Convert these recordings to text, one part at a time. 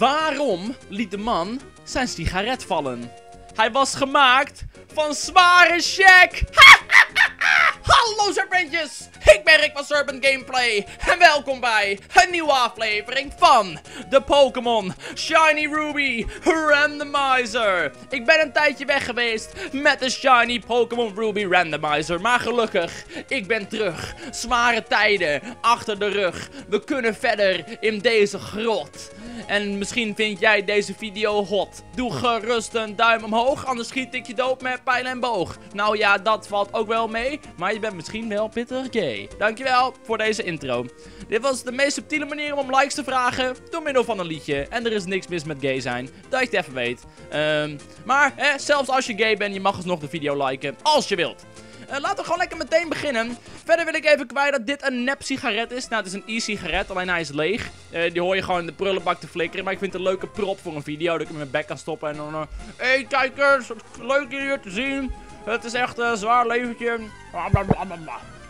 Waarom liet de man zijn sigaret vallen? Hij was gemaakt van zware check. Hallo serpentjes, ik ben Rick van Serpent Gameplay en welkom bij een nieuwe aflevering van de Pokémon Shiny Ruby Randomizer. Ik ben een tijdje weg geweest met de Shiny Pokémon Ruby Randomizer, maar gelukkig, ik ben terug. Zware tijden achter de rug, we kunnen verder in deze grot. En misschien vind jij deze video hot. Doe gerust een duim omhoog, anders schiet ik je dood met pijl en boog. Nou ja, dat valt ook wel mee, maar je bent misschien wel bitter gay. Dankjewel voor deze intro. Dit was de meest subtiele manier om likes te vragen, door middel van een liedje. En er is niks mis met gay zijn, dat je het even weet. Um, maar, hè, zelfs als je gay bent, je mag alsnog de video liken, als je wilt. Uh, laten we gewoon lekker meteen beginnen. Verder wil ik even kwijt dat dit een nep sigaret is. Nou, het is een e-sigaret, alleen hij is leeg. Uh, die hoor je gewoon in de prullenbak te flikkeren. Maar ik vind het een leuke prop voor een video. Dat ik in mijn bek kan stoppen en dan... Uh, hey, kijkers, leuk hier te zien. Het is echt een zwaar leventje.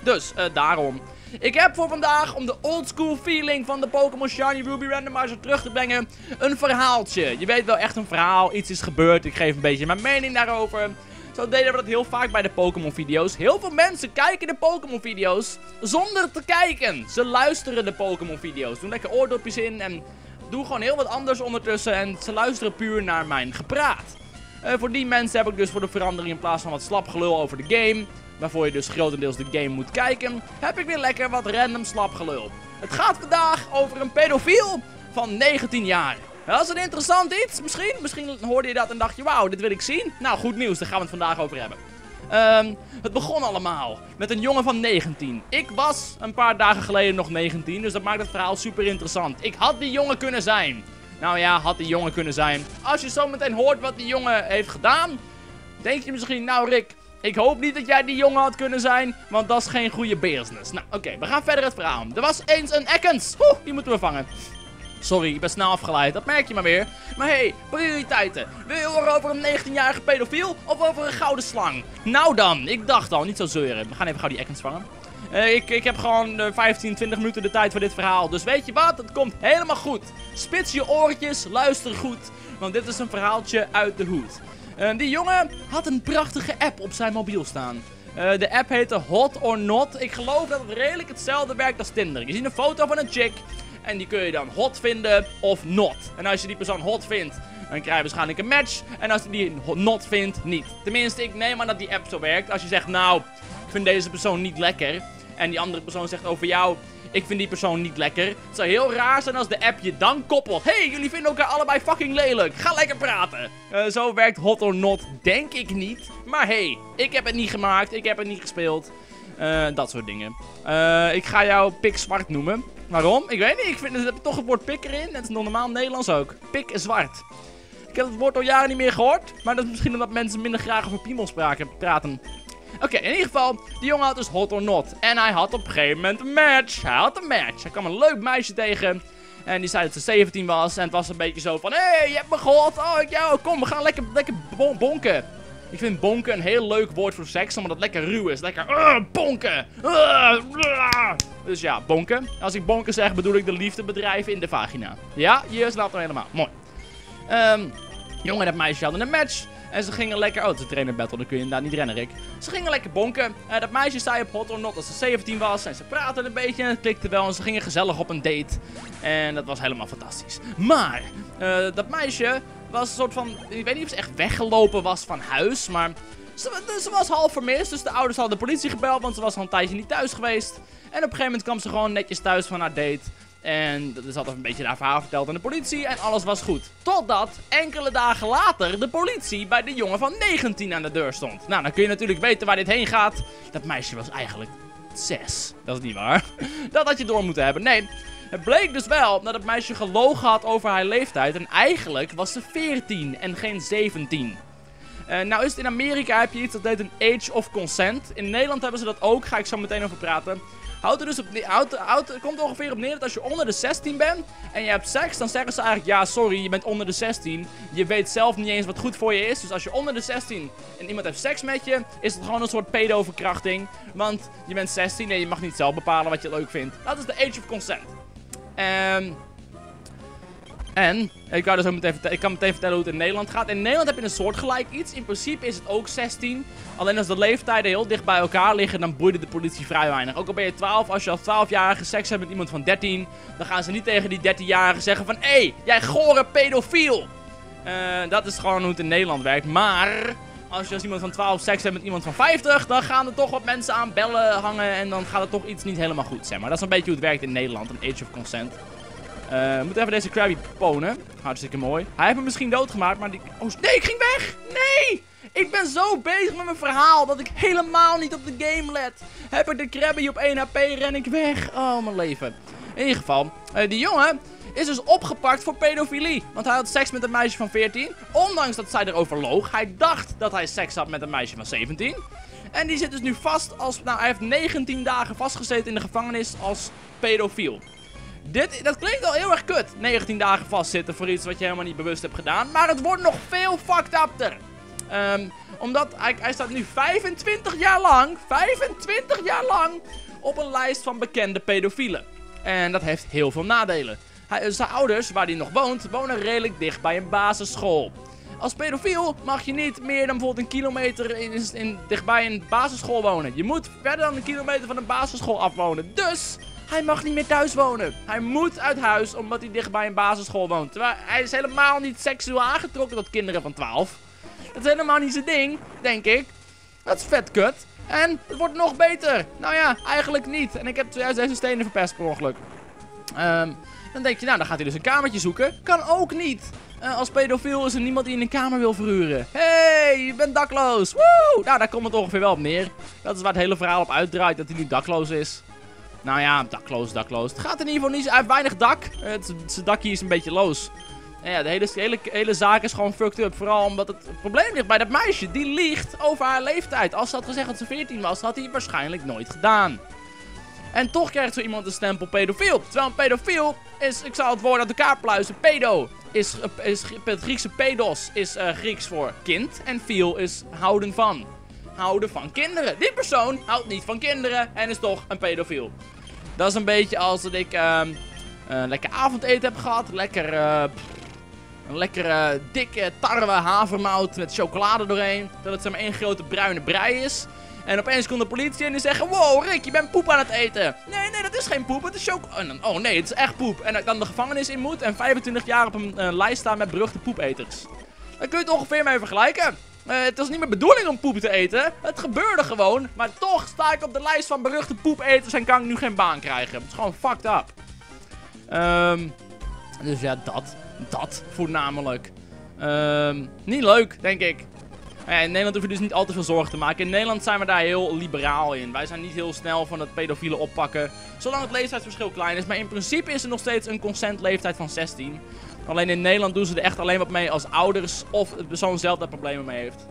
Dus, daarom. Ik heb voor vandaag, om de oldschool feeling van de Pokémon Shiny Ruby Randomizer terug te brengen, een verhaaltje. Je weet wel, echt een verhaal, iets is gebeurd, ik geef een beetje mijn mening daarover. Zo deden we dat heel vaak bij de Pokémon video's. Heel veel mensen kijken de Pokémon video's zonder te kijken. Ze luisteren de Pokémon video's. Doen lekker oordopjes in en doen gewoon heel wat anders ondertussen. En ze luisteren puur naar mijn gepraat. Uh, voor die mensen heb ik dus voor de verandering in plaats van wat slap gelul over de game... waarvoor je dus grotendeels de game moet kijken... heb ik weer lekker wat random slap gelul. Het gaat vandaag over een pedofiel van 19 jaar. Dat is een interessant iets, misschien. Misschien hoorde je dat en dacht je, wauw, dit wil ik zien. Nou, goed nieuws, daar gaan we het vandaag over hebben. Um, het begon allemaal met een jongen van 19. Ik was een paar dagen geleden nog 19, dus dat maakt het verhaal super interessant. Ik had die jongen kunnen zijn. Nou ja, had die jongen kunnen zijn. Als je zo meteen hoort wat die jongen heeft gedaan, denk je misschien, nou Rick, ik hoop niet dat jij die jongen had kunnen zijn, want dat is geen goede business. Nou, oké, we gaan verder het verhaal. Er was eens een Ekans. Oeh, die moeten we vangen. Sorry, ik ben snel afgeleid. Dat merk je maar weer. Maar hey, prioriteiten. Wil je horen over een 19-jarige pedofiel of over een gouden slang? Nou dan, ik dacht al, niet zo zeuren. We gaan even gauw die Ekans vangen. Uh, ik, ik heb gewoon uh, 15, 20 minuten de tijd voor dit verhaal. Dus weet je wat? Het komt helemaal goed. Spits je oortjes, luister goed. Want dit is een verhaaltje uit de hoed. Uh, die jongen had een prachtige app op zijn mobiel staan. De app heette Hot or Not. Ik geloof dat het redelijk hetzelfde werkt als Tinder. Je ziet een foto van een chick. En die kun je dan hot vinden of not. En als je die persoon hot vindt, dan krijg je waarschijnlijk een match. En als je die not vindt, niet. Tenminste, ik neem aan dat die app zo werkt. Als je zegt, nou, ik vind deze persoon niet lekker. En die andere persoon zegt over jou, ik vind die persoon niet lekker. Het zou heel raar zijn als de app je dan koppelt. hey, jullie vinden elkaar allebei fucking lelijk. Ga lekker praten. Uh, zo werkt hot or not, denk ik niet. Maar hey, ik heb het niet gemaakt. Ik heb het niet gespeeld. Uh, dat soort dingen. Uh, ik ga jou pik zwart noemen. Waarom? Ik weet niet. Ik vind, er toch het woord pik erin. Het is normaal Nederlands ook. Pik zwart. Ik heb het woord al jaren niet meer gehoord. Maar dat is misschien omdat mensen minder graag over piemel praten. Oké, in ieder geval, die jongen had dus hot or not. En hij had op een gegeven moment een match. Hij had een match. Hij kwam een leuk meisje tegen. En die zei dat ze 17 was. En het was een beetje zo van, hé, hey, je hebt me gehoord. Oh, ik jou, kom, we gaan lekker, lekker bonken. Ik vind bonken een heel leuk woord voor seks, omdat het lekker ruw is. Lekker uh, bonken. Uh. Dus ja, bonken. Als ik bonken zeg, bedoel ik de liefdebedrijven in de vagina. Ja, je snapt hem helemaal. Mooi. Um, jongen en het meisje hadden een match. En ze gingen lekker... Oh, het is een trainer battle, dan kun je inderdaad niet rennen, Rick. Ze gingen lekker bonken. Uh, dat meisje zei op Hot or Not dat ze 17 was. En ze praten een beetje en het klikte wel. En ze gingen gezellig op een date. En dat was helemaal fantastisch. Maar, uh, dat meisje was een soort van... Ik weet niet of ze echt weggelopen was van huis, maar... Ze, ze, was half vermist, dus de ouders hadden de politie gebeld, want ze was al een tijdje niet thuis geweest. En op een gegeven moment kwam ze gewoon netjes thuis van haar date. En ze had een beetje haar verhaal verteld aan de politie en alles was goed. Totdat enkele dagen later de politie bij de jongen van 19 aan de deur stond. Nou, dan kun je natuurlijk weten waar dit heen gaat. Dat meisje was eigenlijk 6. Dat is niet waar. Dat had je door moeten hebben. Nee, het bleek dus wel dat het meisje gelogen had over haar leeftijd. En eigenlijk was ze 14 en geen 17. Uh, nou is in Amerika heb je iets dat heet een age of consent. In Nederland hebben ze dat ook, ga ik zo meteen over praten. Houdt er dus op houdt, komt ongeveer op neer dat als je onder de 16 bent en je hebt seks, dan zeggen ze eigenlijk, ja sorry, je bent onder de 16. Je weet zelf niet eens wat goed voor je is. Dus als je onder de 16 en iemand heeft seks met je, is het gewoon een soort pedoverkrachting. Want je bent 16 en je mag niet zelf bepalen wat je leuk vindt. Dat is de age of consent. Um, En ik, kan dus ook meteen, ik kan meteen vertellen hoe het in Nederland gaat. In Nederland heb je een soortgelijk iets. In principe is het ook 16. Alleen als de leeftijden heel dicht bij elkaar liggen, dan boeide de politie vrij weinig. Ook al ben je 12, als je als 12-jarige seks hebt met iemand van 13, dan gaan ze niet tegen die 13-jarige zeggen van... Hé, hey, jij gore pedofiel! Uh, dat is gewoon hoe het in Nederland werkt. Maar als je als iemand van 12 seks hebt met iemand van 50, dan gaan er toch wat mensen aan bellen hangen en dan gaat er toch iets niet helemaal goed, zeg maar. Dat is een beetje hoe het werkt in Nederland, een age of consent. Uh, we moeten even deze Krabby ponen. Hartstikke mooi. Hij heeft me misschien doodgemaakt, maar die... Oh, nee, ik ging weg! Nee! Ik ben zo bezig met mijn verhaal dat ik helemaal niet op de game let. Heb ik de Krabby op 1 HP, ren ik weg. Oh, mijn leven. In ieder geval, uh, die jongen is dus opgepakt voor pedofilie. Want hij had seks met een meisje van 14. Ondanks dat zij erover loog. Hij dacht dat hij seks had met een meisje van 17. En die zit dus nu vast als... Nou, hij heeft 19 dagen vastgezeten in de gevangenis als pedofiel. Dit, dat klinkt al heel erg kut. 19 dagen vastzitten voor iets wat je helemaal niet bewust hebt gedaan. Maar het wordt nog veel fucked upter. Um, omdat hij, hij staat nu 25 jaar lang, 25 jaar lang, op een lijst van bekende pedofielen. En dat heeft heel veel nadelen. Hij, zijn ouders, waar hij nog woont, wonen redelijk dicht bij een basisschool. Als pedofiel mag je niet meer dan bijvoorbeeld een kilometer dichtbij een basisschool wonen. Je moet verder dan een kilometer van een basisschool afwonen. Dus hij mag niet meer thuis wonen. Hij moet uit huis omdat hij dichtbij een basisschool woont. Terwijl hij is helemaal niet seksueel aangetrokken tot kinderen van 12. Dat is helemaal niet zijn ding, denk ik. Dat is vet kut. En het wordt nog beter. Nou ja, eigenlijk niet. En ik heb juist deze stenen verpest per ongeluk. Um, dan denk je, nou, dan gaat hij dus een kamertje zoeken. Kan ook niet. Uh, als pedofiel is er niemand die in een kamer wil verhuren. hey, je bent dakloos. Woe! Nou, daar komt het ongeveer wel op neer. Dat is waar het hele verhaal op uitdraait, dat hij nu dakloos is. Nou ja, dakloos, dakloos. Het gaat in ieder geval niet... Hij heeft weinig dak. Het, zijn dakje is een beetje loos. En ja, de hele, hele, hele zaak is gewoon fucked up. Vooral omdat het, probleem ligt bij dat meisje. Die liegt over haar leeftijd. Als ze had gezegd dat ze 14 was, had hij het waarschijnlijk nooit gedaan. En toch krijgt zo iemand een stempel pedofiel. Terwijl een pedofiel is, ik zal het woord uit elkaar pluizen, pedo. Is, is, het Griekse pedos is uh, Grieks voor kind. En fiel is houden van. Houden van kinderen. Die persoon houdt niet van kinderen en is toch een pedofiel. Dat is een beetje als dat ik uh, uh, lekker avondeten heb gehad. Lekker, uh, een lekkere dikke tarwe havermout met chocolade doorheen. Dat het maar één grote bruine brei is. En opeens komt de politie en die zeggen... Wow, Rick, je bent poep aan het eten. Nee, nee, dat is geen poep. Het is chocolade. Oh nee, het is echt poep. En dan de gevangenis in moet en 25 jaar op een uh, lijst staan met beruchte poepeters. Dan kun je het ongeveer mee vergelijken. Uh, het was niet mijn bedoeling om poep te eten. Het gebeurde gewoon. Maar toch sta ik op de lijst van beruchte poepeters en kan ik nu geen baan krijgen. Het is gewoon fucked up. Um, dus ja, dat. Dat voornamelijk. Um, niet leuk, denk ik. In Nederland hoef je dus niet al te veel zorgen te maken. In Nederland zijn we daar heel liberaal in. Wij zijn niet heel snel van het pedofiele oppakken. Zolang het leeftijdsverschil klein is. Maar in principe is er nog steeds een consent leeftijd van 16. Alleen in Nederland doen ze er echt alleen wat mee als ouders of de persoon zelf daar problemen mee heeft.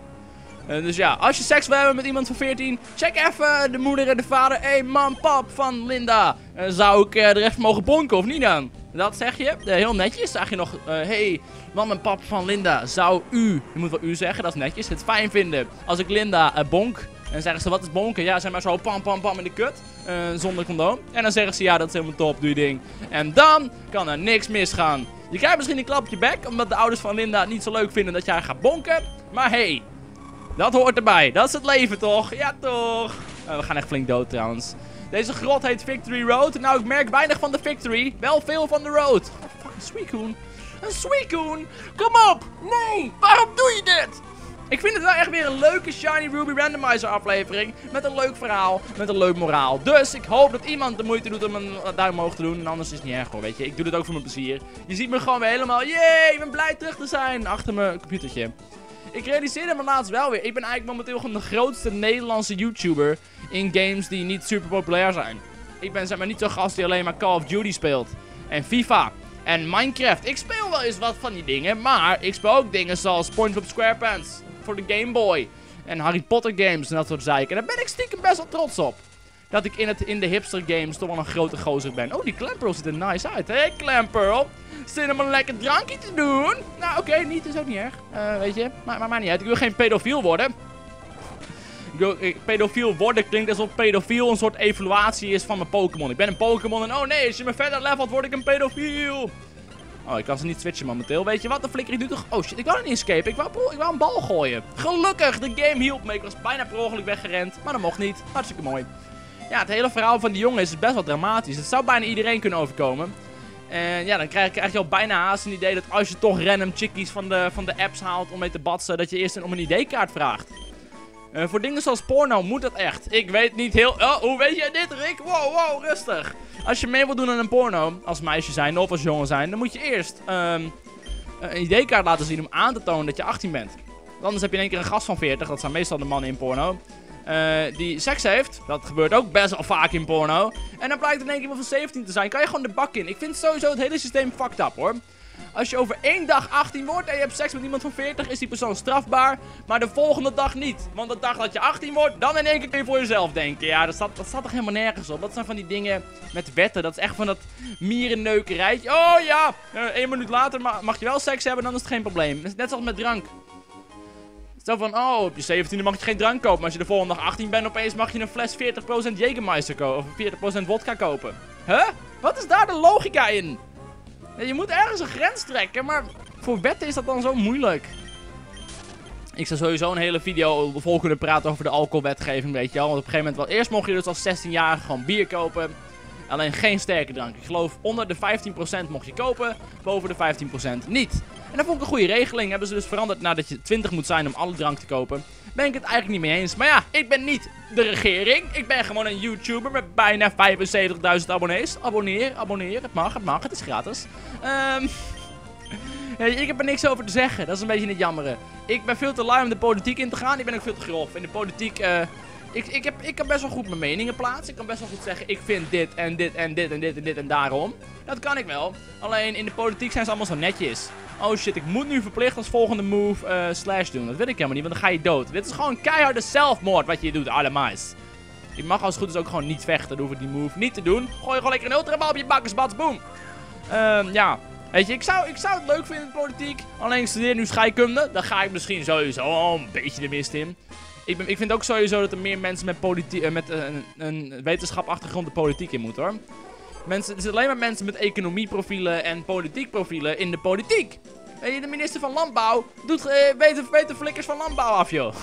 Uh, dus ja, als je seks wil hebben met iemand van 14, check even de moeder en de vader. Hé, hey, mam, pap van Linda. Uh, zou ik uh, er even mogen bonken of niet dan? Dat zeg je. heel netjes. Zeg je nog, hey, mam en pap van Linda, zou u, je moet wel u zeggen, dat is netjes, het fijn vinden als ik Linda bonk? En zeggen ze, wat is bonken? Ja, zeg maar zo pam pam pam in de kut. zonder condoom. En dan zeggen ze, ja, dat is helemaal top, doe je ding. En dan kan er niks misgaan. Je krijgt misschien een klap op je bek, omdat de ouders van Linda het niet zo leuk vinden dat jij gaat bonken. Maar hey, dat hoort erbij. Dat is het leven toch? Ja toch? Uh, we gaan echt flink dood trouwens. Deze grot heet Victory Road. Nou, ik merk weinig van de Victory. Wel veel van de road. Oh, fucking Suicune. Een Suicune? Kom op! Nee! Waarom doe je dit? Ik vind het wel echt weer een leuke Shiny Ruby Randomizer aflevering. Met een leuk verhaal, met een leuk moraal. Dus ik hoop dat iemand de moeite doet om een duim omhoog te doen. En anders is het niet erg hoor, weet je. Ik doe het ook voor mijn plezier. Je ziet me gewoon weer helemaal, yay, ik ben blij terug te zijn achter mijn computertje. Ik realiseerde me laatst wel weer. Ik ben eigenlijk momenteel gewoon de grootste Nederlandse YouTuber in games die niet super populair zijn. Ik ben zeg maar niet zo'n gast die alleen maar Call of Duty speelt. En FIFA. En Minecraft. Ik speel wel eens wat van die dingen. Maar ik speel ook dingen zoals SpongeBob SquarePants. Voor de Game Boy. En Harry Potter games en dat soort zaken. En daar ben ik stiekem best wel trots op. Dat ik in, het, in de hipster games toch wel een grote gozer ben. Oh, die Clamperl ziet er nice uit. Hé, hey, Clamperl. Zit hem een lekker drankje te doen? Nou, oké, niet. is ook niet erg. Uh, weet je. Maar, maar, maar niet uit. Ik wil geen pedofiel worden. Ik ik, pedofiel worden klinkt alsof pedofiel een soort evaluatie is van mijn Pokémon. Ik ben een Pokémon en oh nee, als je me verder levelt, word ik een pedofiel. Oh, ik kan ze niet switchen momenteel. Weet je wat? Dan flikker ik nu toch... Oh shit, ik wou niet escape. Ik wou, ik wou een bal gooien. Gelukkig, de game hielp me. Ik was bijna per ongeluk weggerend. Maar dat mocht niet. Hartstikke mooi. Ja, het hele verhaal van die jongen is best wel dramatisch. Het zou bijna iedereen kunnen overkomen. En ja, dan krijg, krijg je al bijna haast een idee dat als je toch random chickies van de, van de apps haalt om mee te batsen, dat je eerst om een ID-kaart vraagt. Uh, voor dingen zoals porno moet dat echt. Ik weet niet heel... Oh, hoe weet jij dit, Rick? Wow, wow, rustig. Als je mee wilt doen aan een porno, als meisje zijn of als jongen zijn, dan moet je eerst um, een ID-kaart laten zien om aan te tonen dat je 18 bent. Anders heb je in één keer een gast van 40, dat zijn meestal de mannen in porno. Uh, die seks heeft. Dat gebeurt ook best wel vaak in porno. En dan blijkt in één keer iemand van 17 te zijn. Kan je gewoon de bak in. Ik vind sowieso het hele systeem fucked up hoor. Als je over één dag 18 wordt en je hebt seks met iemand van 40, is die persoon strafbaar. Maar de volgende dag niet. Want de dag dat je 18 wordt, dan in één keer voor jezelf denken. Ja, dat staat, dat staat toch helemaal nergens op. Dat zijn van die dingen met wetten. Dat is echt van dat mierenneukerijtje. Oh ja, uh, één minuut later mag je wel seks hebben, dan is het geen probleem. Net zoals met drank. Stel van, oh, op je 17e mag je geen drank kopen. Maar als je de volgende dag 18 bent, opeens mag je een fles 40% Jägermeister kopen. Of 40% vodka kopen. Huh? Wat is daar de logica in? Je moet ergens een grens trekken, maar voor wetten is dat dan zo moeilijk. Ik zou sowieso een hele video vol kunnen praten over de alcoholwetgeving, weet je wel. Want op een gegeven moment wel, eerst mocht je dus als 16-jarige gewoon bier kopen. Alleen geen sterke drank. Ik geloof onder de 15% mocht je kopen, boven de 15% niet. En dat vond ik een goede regeling. Hebben ze dus veranderd nadat je 20 moet zijn om alle drank te kopen. Ben ik het eigenlijk niet mee eens. Maar ja, ik ben niet de regering. Ik ben gewoon een YouTuber met bijna 75.000 abonnees. Abonneer, abonneer. Het mag, het mag. Het is gratis. Um, ik heb er niks over te zeggen. Dat is een beetje het jammeren. Ik ben veel te lui om de politiek in te gaan. Ik ben ook veel te grof. In de politiek... Uh, ik, ik, heb, ik best wel goed mijn meningen plaatsen. Ik kan best wel goed zeggen, ik vind dit en dit en dit en dit en dit en daarom. Dat kan ik wel. Alleen in de politiek zijn ze allemaal zo netjes. Oh shit, ik moet nu verplicht als volgende move uh, slash doen. Dat wil ik helemaal niet, want dan ga je dood. Dit is gewoon keiharde zelfmoord wat je doet, allemaal. Je mag als het goed is ook gewoon niet vechten. Dan hoef ik die move niet te doen. Gooi gewoon lekker een ultrabal op je bakkersbats, boom. Um, ja, Weet je, ik zou, ik zou het leuk vinden in de politiek. Alleen ik studeer nu scheikunde. Dan ga ik misschien sowieso een beetje de mist in. Ik, ben, ik vind ook sowieso dat er meer mensen met, politiek, uh, met een, een wetenschapachtergrond de politiek in moeten hoor. Mensen, er zitten alleen maar mensen met economieprofielen en politiekprofielen in de politiek. Weet je, de minister van Landbouw doet beter, beter flikkers van landbouw af, joh.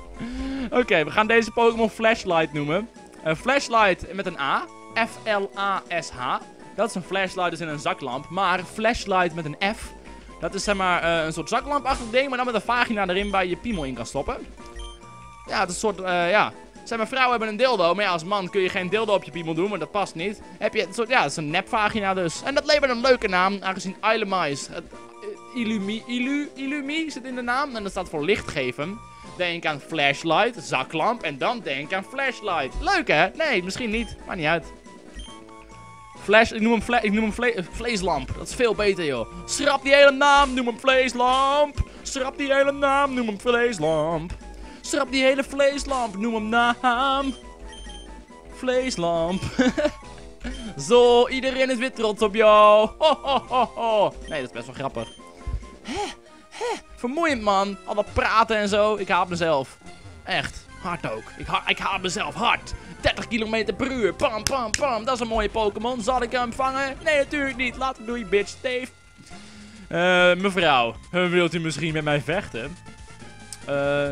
Oké, we gaan deze Pokémon Flashlight noemen. Flashlight met een A. F-L-A-S-H. Dat is een flashlight, dus in een zaklamp. Maar flashlight met een F. Dat is zeg maar uh, een soort zaklampachtig ding, maar dan met een vagina erin waar je piemel in kan stoppen. Ja, het is een soort, uh, ja, Zeg maar, vrouwen hebben een dildo. Maar ja, als man kun je geen dildo op je piemel doen, maar dat past niet. Heb je een soort, ja, het is een nepvagina dus. En dat levert een leuke naam, aangezien Ilemais. Het uh, Illumi, Illu, Illumi zit in de naam. En dat staat voor lichtgeven. Denk aan flashlight, zaklamp en dan denk aan flashlight. Leuk hè? Nee, misschien niet. Maakt niet uit. Flash, ik noem hem, fla ik noem hem vle vleeslamp. Dat is veel beter, joh. Schrap die hele naam, noem hem vleeslamp. Schrap die hele naam, noem hem vleeslamp. Schrap die hele vleeslamp, noem hem naam. Vleeslamp. Zo, iedereen is weer trots op jou. Ho, ho, ho, ho. Nee, dat is best wel grappig. Hè? Hè? Vermoeiend, man. Al dat praten en zo. Ik haat mezelf. Echt. Hard ook. Ik, ha ik haat mezelf hard. 30 km per uur. Pam, pam, pam. Dat is een mooie Pokémon. Zal ik hem vangen? Nee, natuurlijk niet. Laat doe je bitch, Steve. Uh, mevrouw, wilt u misschien met mij vechten? Eh...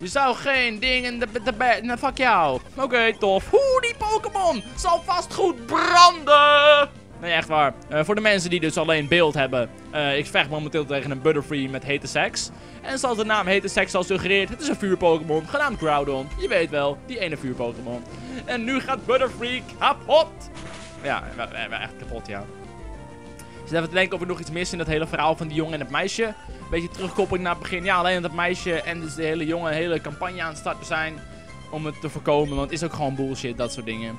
Je zou geen dingen... De, de, de, fuck jou. Oké, tof. Oeh, die Pokémon zal vast goed branden. Nee, echt waar. Uh, voor de mensen die dus alleen beeld hebben. Uh, ik vecht momenteel tegen een Butterfree met hete seks. En zoals de naam hete seks al suggereert, het is een vuur-Pokémon genaamd Groudon. Je weet wel, die ene vuur-Pokémon. En nu gaat Butterfree kapot. Ja, echt kapot, ja zit even te denken of er nog iets mis in dat hele verhaal van die jongen en het meisje. Een beetje terugkoppeling naar het begin. Ja, alleen dat meisje en dus de hele jongen een hele campagne aan het starten zijn om het te voorkomen. Want het is ook gewoon bullshit, dat soort dingen.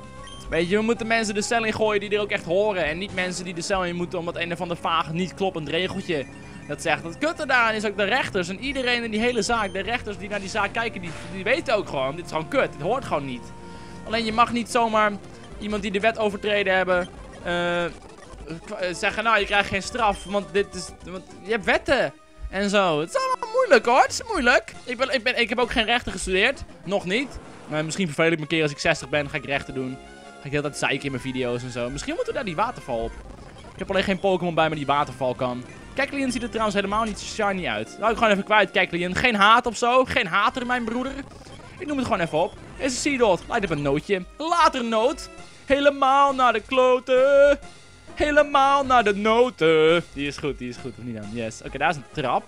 Weet je, we moeten mensen de cel in gooien die er ook echt horen. En niet mensen die de cel in moeten omdat een of ander vaag niet kloppend regeltje dat zegt. Het kutte daaraan is ook de rechters en iedereen in die hele zaak. De rechters die naar die zaak kijken, die, die weten ook gewoon. Dit is gewoon kut. Dit hoort gewoon niet. Alleen je mag niet zomaar iemand die de wet overtreden hebben... Eh, zeggen, nou, je krijgt geen straf, want dit is... Want je hebt wetten en zo. Het is allemaal moeilijk, hoor. Het is moeilijk. Ik, ben, ik, ben, ik heb ook geen rechten gestudeerd. Nog niet. Maar misschien vervel ik me keer als ik 60 ben, ga ik rechten doen. Ga ik heel tijd zeiken in mijn video's en zo. Misschien moeten we daar die waterval op. Ik heb alleen geen Pokémon bij me die waterval kan. Keklian ziet er trouwens helemaal niet shiny uit. Nou, ik gewoon even kwijt, Keklian. Geen haat of zo. Geen hater, mijn broeder. Ik noem het gewoon even op. Is een Seedot. Lijkt op een nootje. Later noot. Helemaal naar de kloten. Helemaal naar de noten. Die is goed, die is goed. Of niet dan? Yes. Oké, daar is een trap.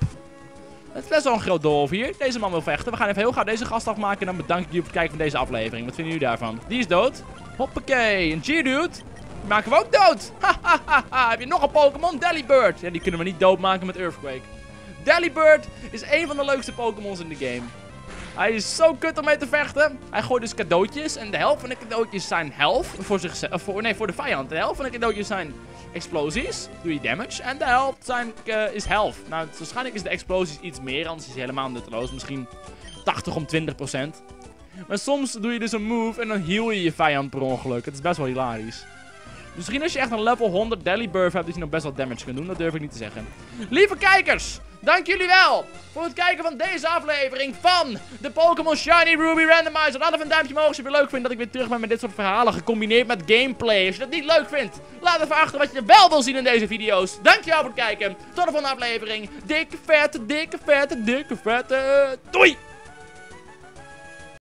Het is best wel een groot dolf hier. Deze man wil vechten. We gaan even heel gauw deze gast afmaken. En dan bedank ik jullie voor het kijken van deze aflevering. Wat vinden jullie daarvan? Die is dood. Hoppakee. Een Geodude. Die maken we ook dood. Heb je nog een Pokémon? Delibird. Ja, die kunnen we niet doodmaken met Earthquake. Delibird is een van de leukste Pokémons in de game. Hij is zo kut om mee te vechten. Hij gooit dus cadeautjes. En de helft van de cadeautjes zijn health. Voor zichzelf. Voor, nee, voor de vijand. De helft van de cadeautjes zijn explosies. Doe je damage. En de helft zijn, uh, is health. Nou, waarschijnlijk is de explosies iets meer. Anders is hij helemaal nutteloos. Misschien 80 om 20%. Maar soms doe je dus een move en dan heal je je vijand per ongeluk. Het is best wel hilarisch. Misschien als je echt een level 100 Delibird hebt, dat je nog best wel damage kunt doen. Dat durf ik niet te zeggen. Lieve kijkers, dank jullie wel voor het kijken van deze aflevering van de Pokémon Shiny Ruby Randomizer. Laat even een duimpje omhoog als je het leuk vindt dat ik weer terug ben met dit soort verhalen gecombineerd met gameplay. Als je dat niet leuk vindt, laat even achter wat je wel wil zien in deze video's. Dankjewel voor het kijken. Tot de volgende aflevering. Dikke vette, dikke vette, dikke vette. Doei!